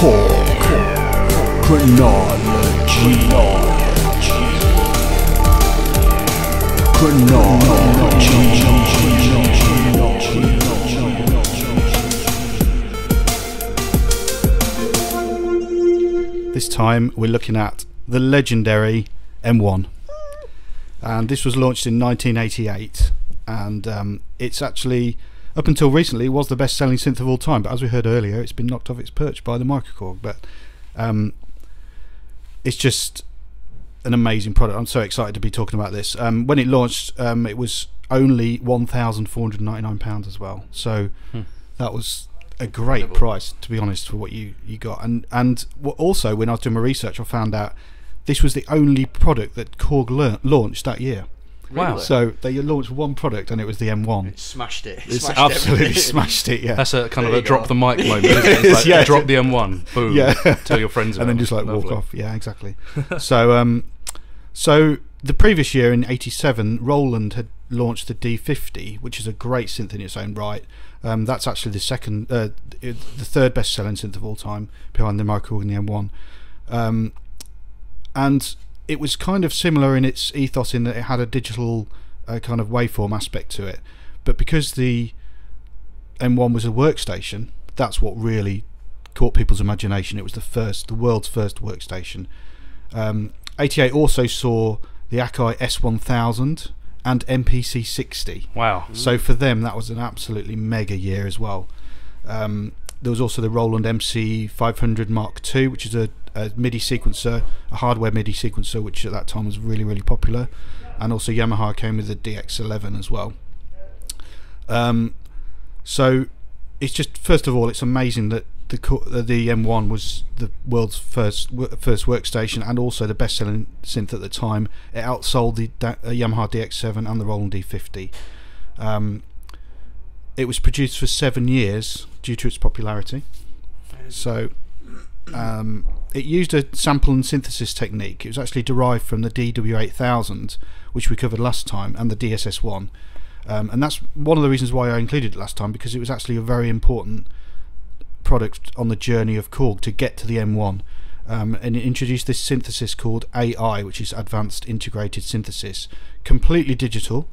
Korg. Kronology. This time we're looking at the legendary M1. And this was launched in 1988. And um, it's actually, up until recently, was the best selling synth of all time. But as we heard earlier, it's been knocked off its perch by the Microkorg. But um, it's just an amazing product. I'm so excited to be talking about this. Um, when it launched, um, it was only £1,499 as well. So that was a great Incredible. price, to be honest, for what you, you got. And and also, when I was doing my research, I found out this was the only product that Korg launched that year. Wow. Really? So they launched one product, and it was the M1. Smashed it. It's Smashed absolutely everything. smashed it, yeah. That's a kind of a drop go. the mic moment. Isn't it? It's like, Yeah. Drop the M1. Boom. Yeah. Tell your friends. and then just it. like walk off. Yeah, exactly. so, um, so the previous year in '87, Roland had launched the D50, which is a great synth in its own right. Um, that's actually the second, uh, the the third best-selling synth of all time, behind the Microkorg and the M1. Um, and it was kind of similar in its ethos in that it had a digital uh, kind of waveform aspect to it, but because the M1 was a workstation, that's what really caught people's imagination. It was the first, the world's first workstation. Um, 88 also saw the Akai S1000 and MPC 60. Wow. So for them, that was an absolutely mega year as well. Um, there was also the Roland MC 500 Mark II, which is a, a MIDI sequencer, a hardware MIDI sequencer, which at that time was really, really popular. And also Yamaha came with the DX11 as well. Um, so it's just first of all, it's amazing that the the M1 was the world's first first workstation and also the best-selling synth at the time. It outsold the uh, Yamaha DX7 and the Roland D50. Um, it was produced for seven years due to its popularity. So um, it used a sample and synthesis technique. It was actually derived from the DW8000, which we covered last time, and the DSS1. Um, and that's one of the reasons why I included it last time because it was actually a very important product on the journey of Korg to get to the M1. Um, and it introduced this synthesis called AI, which is Advanced Integrated Synthesis, completely digital.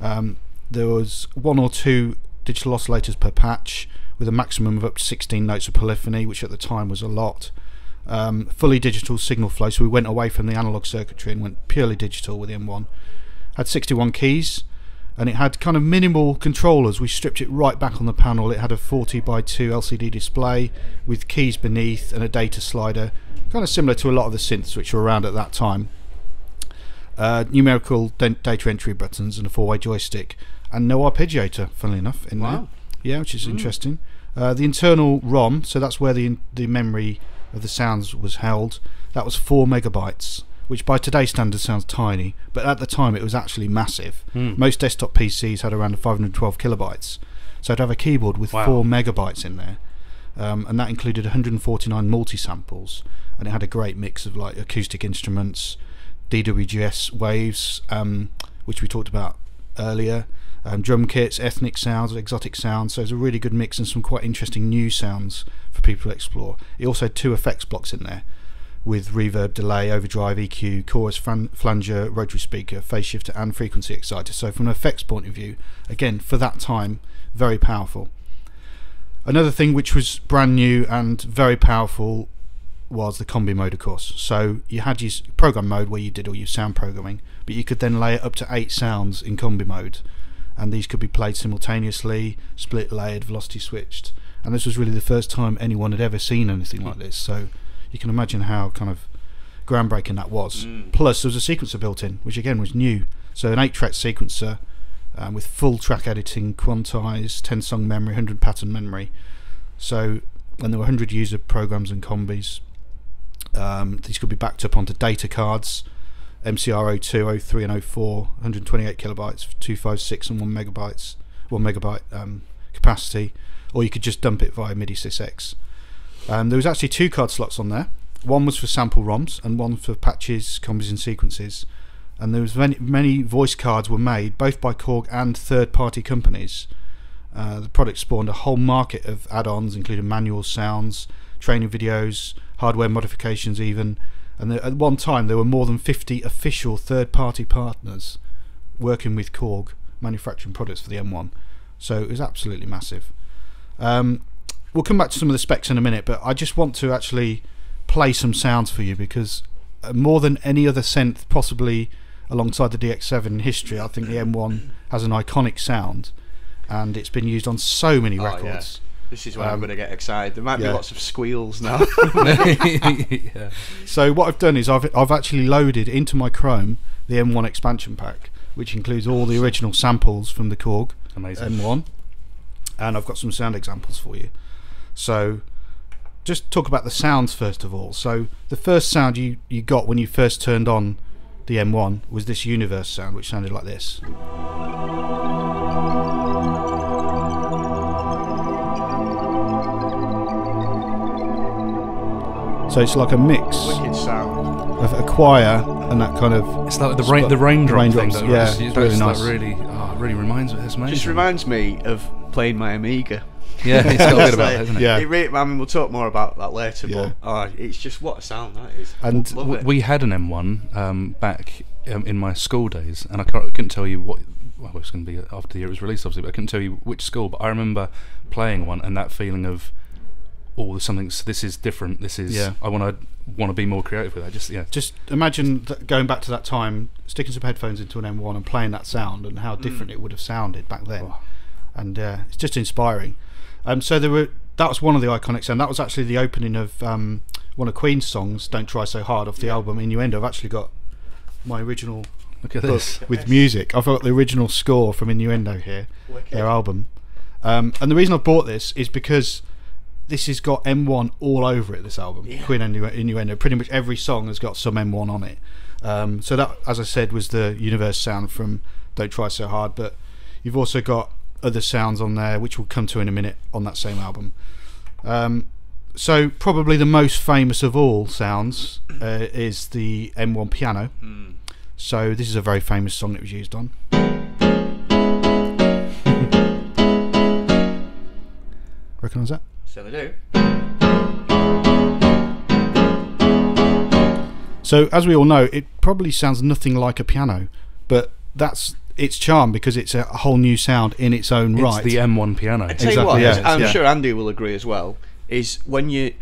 Um, there was one or two digital oscillators per patch, with a maximum of up to 16 notes of polyphony, which at the time was a lot. Um, fully digital signal flow, so we went away from the analog circuitry and went purely digital with the M1. Had 61 keys, and it had kind of minimal controllers. We stripped it right back on the panel. It had a 40 by 2 LCD display with keys beneath and a data slider, kind of similar to a lot of the synths which were around at that time. Uh, numerical da- data entry buttons and a four-way joystick, and no arpeggiator. Funnily enough, in there. Yeah, which is interesting. Uh, the internal ROM, so that's where the in- the memory of the sounds was held. That was four megabytes, which by today's standards sounds tiny, but at the time it was actually massive. Most desktop PCs had around 512 kilobytes, so to have a keyboard with Wow. four megabytes in there, um, and that included 149 multi samples, and it had a great mix of like acoustic instruments, DWGS waves, um, which we talked about earlier, um, drum kits, ethnic sounds, exotic sounds. So it's a really good mix and some quite interesting new sounds for people to explore. It also had two effects blocks in there with reverb, delay, overdrive, EQ, chorus, flanger, rotary speaker, phase shifter, and frequency exciter. So from an effects point of view, again for that time, very powerful. Another thing which was brand new and very powerful was the combi mode, of course. So you had your program mode where you did all your sound programming, but you could then layer up to eight sounds in combi mode, and these could be played simultaneously, split, layered, velocity switched. And this was really the first time anyone had ever seen anything like this. So you can imagine how kind of groundbreaking that was. Plus, there was a sequencer built in, which again was new. So an eight-track sequencer um, with full track editing, quantized, 10 song memory, 100 pattern memory. So, and there were 100 user programs and combis. Um, these could be backed up onto data cards, MCR 02, 03, and 04, 128 kilobytes, 256 and 1 megabytes, 1 megabyte um, capacity, or you could just dump it via MIDI SysEx. Um, there was actually two card slots on there. One was for sample ROMs and one for patches, combis, and sequences. And there was many, many voice cards were made both by Korg and third-party companies. Uh, the product spawned a whole market of add-ons, including manual sounds, training videos, hardware modifications, even. And at one time, there were more than 50 official third-party partners working with Korg, manufacturing products for the M1. So it was absolutely massive. Um, we'll come back to some of the specs in a minute, but I just want to actually play some sounds for you because uh, more than any other synth, possibly alongside the DX7 in history, I think the M1 has an iconic sound, and it's been used on so many Oh, yeah. This is where I'm Um, going to get excited. There might yeah. be lots of squeals now. yeah. So what I've done is I've I've actually loaded into my Krome the M1 expansion pack, which includes all the original samples from the Korg Amazing. M1, and I've got some sound examples for you. So, just talk about the sounds first of all. So, the first sound you you got when you first turned on the M1 was this Universe sound, which sounded like this. So it's like a mix Wicked sound. of a choir and that kind of It's like the rain, the raindrop raindrops, thing. That yeah, it's, it's it's really like nice. really, oh, it really reminds me. It's amazing. Just reminds me of playing my Amiga. yeah, it's got a bit It's about like- it, hasn't it? Yeah. It really, I mean, we'll talk more about that later. Yeah. But oh, it's just what a sound that is. And Love W- it. we had an M1 um, back um, in my school days, and I, can't, I couldn't tell you what. Well, it was going to be after the year it was released, obviously, but I couldn't tell you which school. But I remember playing one and that feeling of, oh, there's something. This is different. This is. Yeah. I want to want to be more creative with that. Just yeah. just imagine that going back to that time, sticking some headphones into an M1 and playing that sound and how different it would have sounded back then. Oh. And uh, it's just inspiring. Um, so there were that was one of the iconic sound. That was actually the opening of um, one of Queen's songs, "Don't Try So Hard," off the album Innuendo. I've actually got my original Look at this. with music. I've got the original score from Innuendo here, Wicked. their album. Um, and the reason I bought this is because this has got M1 all over it. This album, Yeah. Queen Innu- Innuendo. Pretty much every song has got some M1 on it. Um, so that, as I said, was the Universe sound from "Don't Try So Hard." But you've also got other sounds on there, which we'll come to in a minute on that same album. Um, so probably the most famous of all sounds uh, is the M1 piano. Mm. So this is a very famous song that was used on. Recognise that? So they do. So as we all know, it probably sounds nothing like a piano, but that's its charm because it's a whole new sound in its own It's right. the M1 piano. I tell Exactly, you what, yeah, I'm yeah. sure Andy will agree as well. Is when you,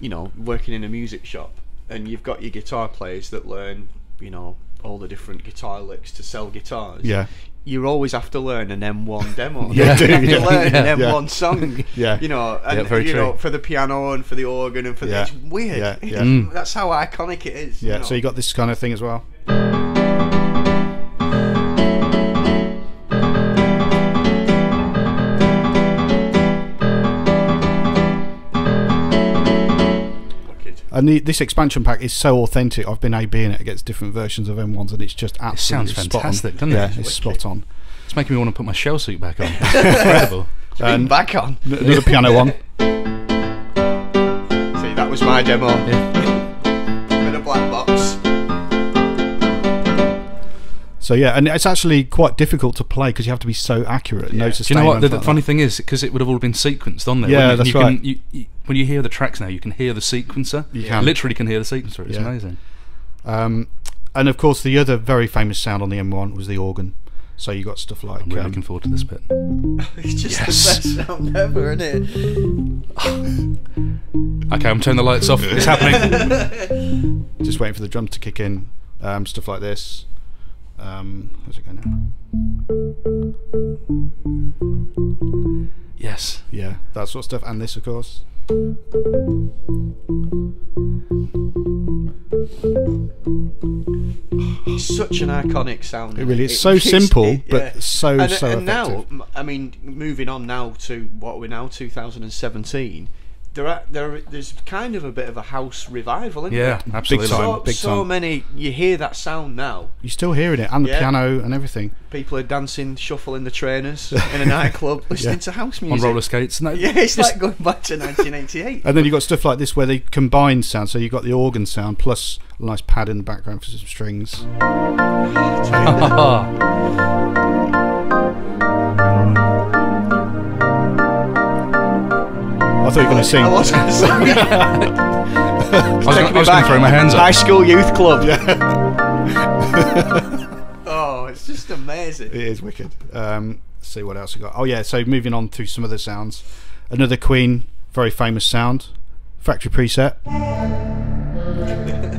you know, working in a music shop and you've got your guitar players that learn, you know, all the different guitar licks to sell guitars. yeah, You always have to learn an M1 demo. Yeah, you have yeah, to learn yeah, an. M1 song. Yeah. You know, and Yeah, you know, for the piano and for the organ and for Yeah, the, it's weird. yeah, yeah. Mm. That's how iconic it is. yeah. know. So you got this kind of thing as well. And the, this expansion pack is so authentic. I've been A/B in it against different versions of M1s, and it's just absolutely sounds spot on. fantastic, doesn't it? yeah, It's it's wicked. spot on. It's making me want to put my shell suit back on. It's incredible. Being And back on. another piano one. See, that was my demo. Yeah. With a black box. So yeah, and it's actually quite difficult to play because you have to be so accurate. No Yeah. Do you know what? The, the like funny that. thing is, because it would have all been sequenced on there. Yeah, that's you right. Can, you, you, when you hear the tracks now, you can hear the sequencer. You can. literally can hear the sequencer. It's Yeah. amazing. Um, and of course, the other very famous sound on the M1 was the organ. So you got stuff like I'm really um, looking forward to this bit. It's just Yes. the best sound ever, isn't it? Okay, I'm turning the lights off. It's happening. just waiting for the drums to kick in. Um, stuff like this. Um, how's it going now? yes. Yeah, that sort of stuff, and this, of course. Such an iconic sound. It really is It- so it's- simple, it- but yeah. so and, so and now, effective. m- I mean, moving on now to what we're now 2017. There are there are- there's kind of a bit of a house revival, isn't Yeah, there? absolutely. time, So, big so time. many you hear that sound now. You're still hearing it, and the Yeah. piano and everything. People are dancing, shuffling the trainers in a nightclub, listening Yeah. to house music On roller skates. No, yeah, it's just- like going back to 1988. And then you've got stuff like this where they combine sound. So you've got the organ sound plus a nice pad in the background for some strings. I thought you were going to sing. I was going to say. I was going to throw my hands up. High school youth club. oh, it's just amazing. It is wicked. Um, let's see what else we got. Oh yeah, so moving on to some other sounds. Another Queen, very famous sound, factory preset.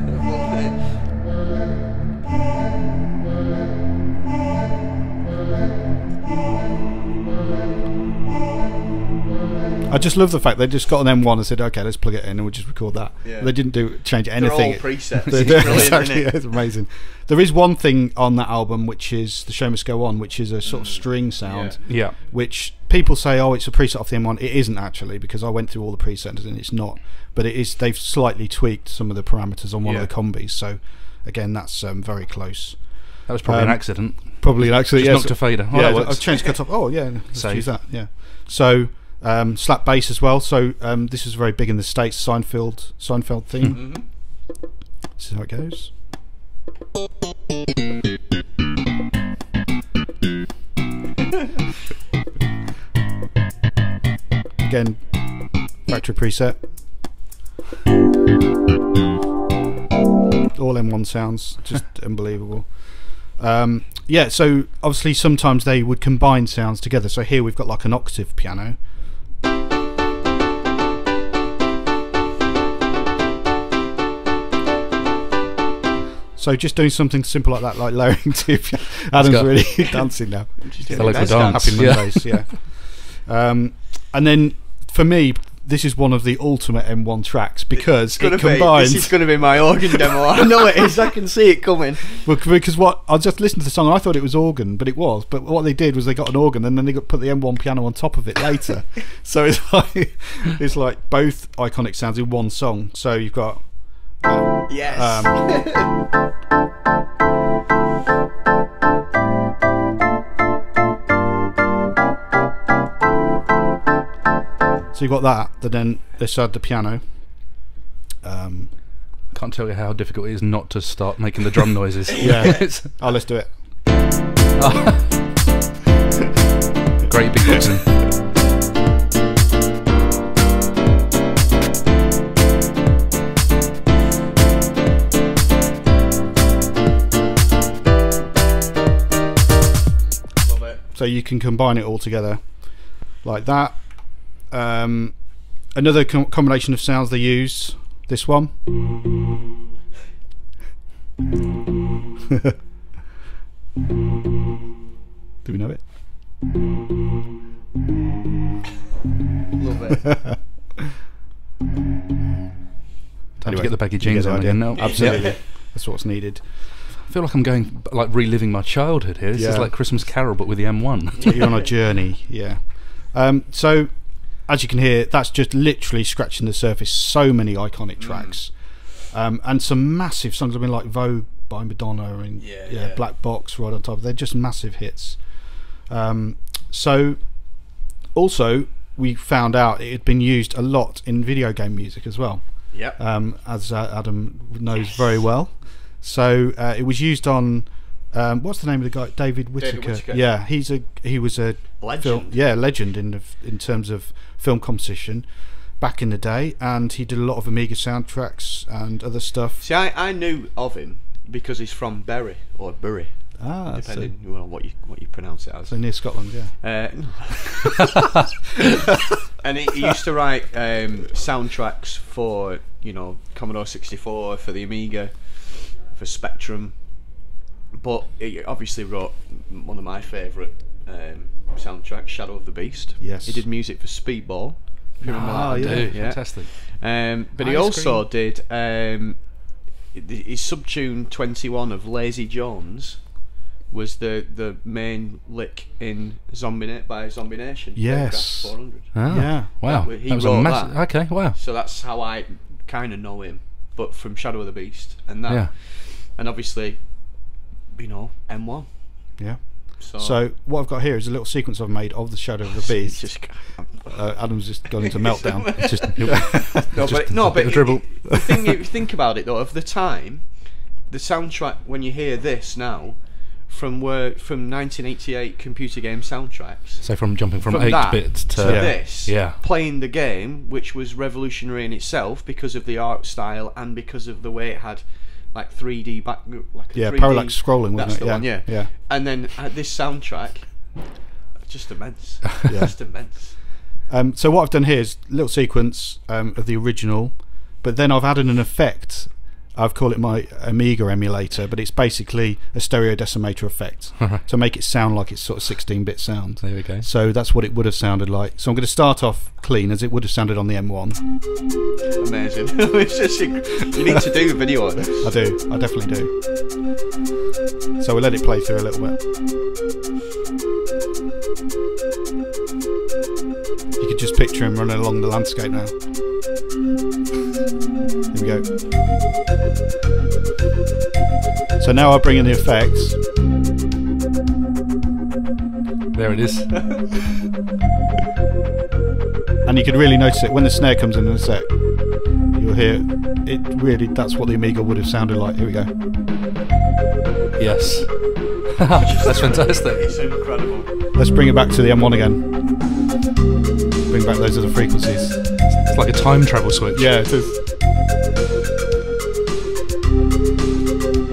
I just love the fact they just got an M1 and said, "Okay, let's plug it in and we'll just record that." Yeah. They didn't do change They're anything. all presets. They- It's they- brilliant, exactly, isn't it? it's amazing. There is one thing on that album which is "The Show Must Go On," which is a sort Mm. of string sound Yeah. which people say, oh, it's a preset off the M1. It isn't actually because I went through all the presets and it's not. But it is. They've slightly tweaked some of the parameters on one Yeah. of the combis. So again, that's um, very close. That was probably Um, an accident. Probably actually, Just yeah, knocked so- a fader. Oh, yeah. I've changed cut off. Oh yeah, let's Save. use that. Yeah. So um, slap bass as well. So um, this is very big in the states. Seinfeld, Seinfeld theme. Mhm. This is how it goes. Again, factory preset. All M1 sounds, just unbelievable. Um, yeah, so obviously sometimes they would combine sounds together. So here we've got like an octave piano. So just doing something simple like that, like lowering two. pi- Adam's really dancing now. She's The doing local dance. Happy Mondays, yeah. Um, and then for me, this is one of the ultimate M1 tracks because It's gonna it be, combines. this is going to be my organ demo. I know it is. I can see it coming. Well, because what I just listened to the song and I thought it was organ, but it was. But what they did was they got an organ and then they got put the M1 piano on top of it later. so it's like it's like both iconic sounds in one song. So you've got Yes. Um, so you've got that. But then they side the piano. Um, Can't tell you how difficult it is not to start making the drum noises. Yeah. Oh, let's do it. great big beatboxing. So you can combine it all together like that. Um, another com- combination of sounds they use. This one. Do we know it? Love it. Time Anyway, to get the baggy jeans on again now. Absolutely. That's what's needed. I feel like I'm going like reliving my childhood here. This is like Christmas Carol, but with the M1. You're on a journey, yeah. Um, so, as you can hear, that's just literally scratching the surface. So many iconic tracks, um, and some massive songs. I mean, like Vogue by Madonna and Yeah, yeah, yeah. Black Box right on top. They're just massive hits. Um, so, also, we found out it had been used a lot in video game music as well Yep. um, as uh, Adam knows very well. So uh, it was used on um, what's the name of the guy? David Whittaker. Whittaker. Yeah, he's a he was a Legend. film yeah legend in the, in terms of film composition back in the day, and he did a lot of Amiga soundtracks and other stuff. See, I, I knew of him because he's from Bury or Bury, Ah, so, depending on what you what you pronounce it as. so near Scotland, yeah. Uh, and he, he used to write um, soundtracks for you know Commodore 64, for the Amiga, for Spectrum. But he obviously wrote one of my favourite um, soundtracks, Shadow of the Beast. Yes. He did music for Speedball. If you remember Ah, that? yeah. Dude, Yeah. fantastic. Um, but he also cream. did um, his subtune 21 of Lazy Jones was the, the main lick in Zombie Na- by Zombie Nation. Yes. 400. Ah, Yeah. Wow. That- he that was a wrote massive. that. Okay. Wow. So that's how I kind of know him, but from Shadow of the Beast and that, Yeah. And obviously, you know, M1. Yeah. So, So what I've got here is a little sequence I've made of the Shadow of the Beast. just Uh, Adam's just gone into meltdown. It's just no, Just but a no, bit but of dribble. the thing if you think about it though, of the time, the soundtrack when you hear this now, from where from 1988 computer game soundtracks So from jumping from, From eight that bit to, to Yeah. this, Yeah. playing the game, which was revolutionary in itself because of the art style and because of the way it had like 3D back, like a Yeah, 3D parallax scrolling, wasn't That's it? the Yeah, one, yeah. yeah. And then at this soundtrack, just immense, Yeah. just immense. Um, so what I've done here is a little sequence um, of the original, but then I've added an effect. I've called it my Amiga emulator, but it's basically a stereo decimator effect to make it sound like it's sort of 16-bit sound. There we go. So that's what it would have sounded like. So I'm going to start off clean as it would have sounded on the M1. Amazing. it's just, you need to do a video on this. I do. I definitely do. So we'll let it play through a little bit. You could just picture him running along the landscape now. Here we go. So now I bring in the effects. There it is. and you can really notice it when the snare comes in in a sec. You'll hear it really. That's what the Amiga would have sounded like. Here we go. yes. That's fantastic. It's incredible. Let's bring it back to the M1 again. Bring back those other frequencies. It's like a time travel switch. Yeah, it is.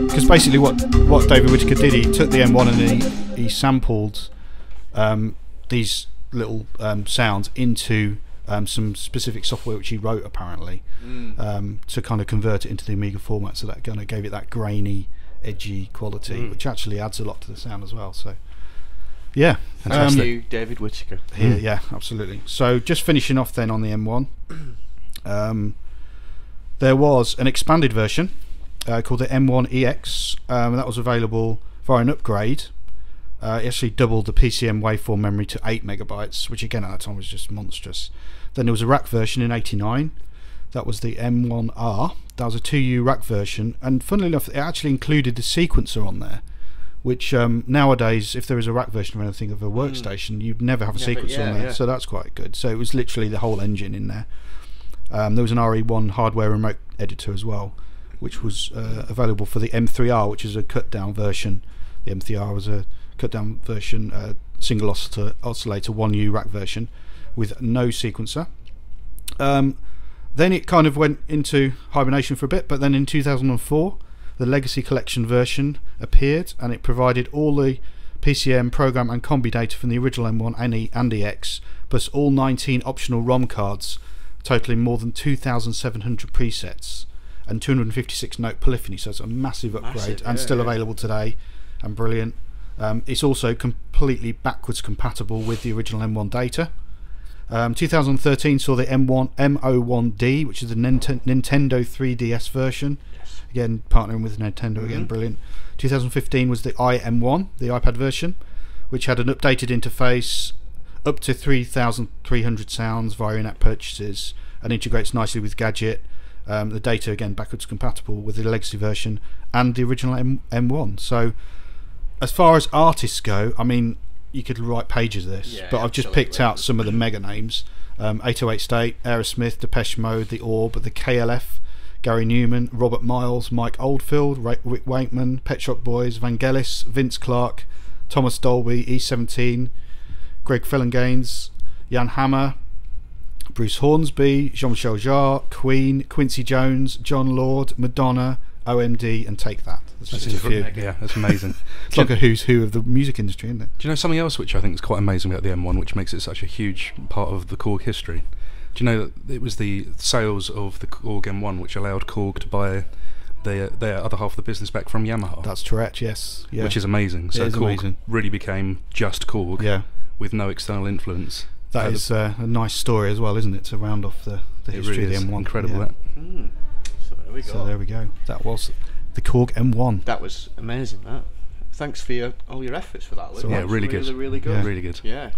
Because basically, what what David Whittaker did, he took the M1 and he he sampled um, these little um, sounds into um, some specific software which he wrote apparently um, to kind of convert it into the Amiga format. So that kind of gave it that grainy, edgy quality, which actually adds a lot to the sound as well. So. Yeah, Thank um, you, David Whittaker. here, yeah, absolutely. So just finishing off then on the M1, um, there was an expanded version uh, called the M1 EX. Um, that was available via an upgrade. Uh, it actually doubled the PCM waveform memory to 8 megabytes, which again at that time was just monstrous. Then there was a rack version in 89. That was the M1R. That was a 2U rack version, and funnily enough, it actually included the sequencer on there which um, nowadays, if there is a rack version of anything of a workstation, you'd never have a sequencer yeah, on there. yeah. So that's quite good. So it was literally the whole engine in there. Um, there was an RE1 hardware remote editor as well, which was uh, available for the M3R, which is a cut down version. The M3R was a cut down version, uh, single oscillator, oscillator 1U rack version with no sequencer. Um, then it kind of went into hibernation for a bit, but then in 2004, the Legacy Collection version appeared and it provided all the PCM program and combi data from the original M1 and, e, and EX, plus all 19 optional ROM cards, totaling more than 2,700 presets and 256 note polyphony. So it's a massive upgrade Massive, and yeah, still yeah. available today and brilliant. Um, it's also completely backwards compatible with the original M1 data. Um, 2013 saw the M1 M01D, which is the Ninten- Nintendo 3DS version. Again, partnering with Nintendo again, Mhm. brilliant. 2015 was the iM1, the iPad version, which had an updated interface, up to 3,300 sounds via in-app purchases, and integrates nicely with Gadget. Um, the data again backwards compatible with the legacy version and the original M- M1. So, as far as artists go, I mean, you could write pages of this, Yeah, but I've just picked out some of the mega names: um, 808 State, Aerosmith, Depeche Mode, The Orb, the KLF, Gary Numan, Robert Miles, Mike Oldfield, Rick Wakeman, Pet Shop Boys, Vangelis, Vince Clarke, Thomas Dolby, E17, Greg Phillinganes, Jan Hammer, Bruce Hornsby, Jean-Michel Jarre, Queen, Quincy Jones, Jon Lord, Madonna, OMD, and Take That. That's just a few. Yeah, that's amazing. It's like a who's who of the music industry, isn't it? Do you know something else which I think is quite amazing about the M1, which makes it such a huge part of the Korg history? Do you know that it was the sales of the Korg M1 which allowed Korg to buy their their other half of the business back from Yamaha, That's Tourette, yes. Yeah. which is amazing. So is Korg amazing. really became just Korg yeah. with no external influence. That is Uh, uh, a nice story as well, isn't it? To round off the, the it history really of the M1. incredible. Yeah. That Mm. So there we go. So there we go. That was the Korg M1. That was amazing. That. Thanks for your, all your efforts for that. Luke. all yeah, right. That was really really, good. Really good. Yeah. really good. Yeah.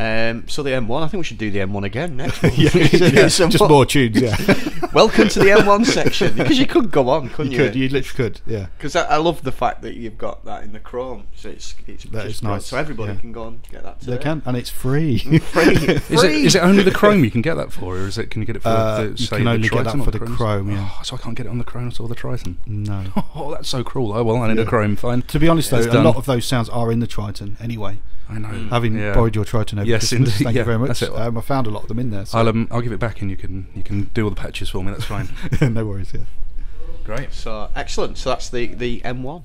Um, so the M1, I think we should do the M1 again next month. yeah, Do some just more tunes. Yeah, Welcome to the M1 section because you could go on, couldn't you you? could, you literally could. Yeah, Because I, I love the fact that you've got that in the Krome, so it's it's That just nice, So everybody yeah. can go and get that. they can, and it's free. Free. Is it, Free. is it only the Krome you can get that for, or is it? Can you get it for Uh, the, you say, can the only get that Triton for the Kronos? Krome, yeah. Oh, so I can't get it on the Kronos or the Triton. no. Oh, that's so cruel. Oh well, I need a Krome. Fine. To be honest, though, It's a done. lot of those sounds are in the Triton anyway. I know. Mm. Having Yeah. borrowed your Triton over Yes, Christmas, indeed, thank yeah, you very much. that's it. Um, I found a lot of them in there. So. I'll um, I'll give it back, and you can you can do all the patches for me. That's fine. no worries. Yeah. Great. So excellent. So that's the the M1.